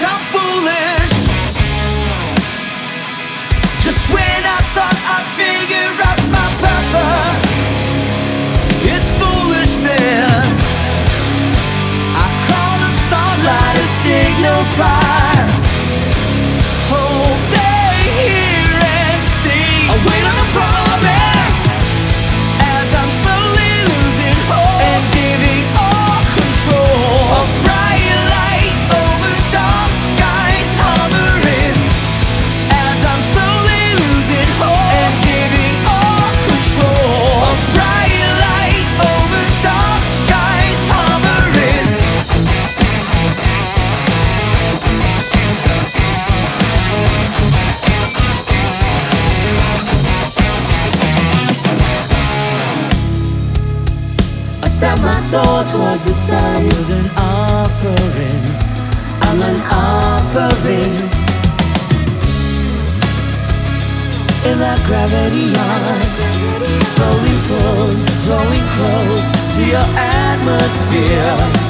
I'm foolish. Just when I thought I'd figure out my purpose It's foolishness. I call the stars a signal fire. Hope they hear and see. I wait on the promise. Set my soul towards the sun with an offering. I'm an offering. In that gravity on, slowly pulled, drawing close to your atmosphere.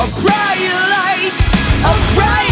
a bright light, a bright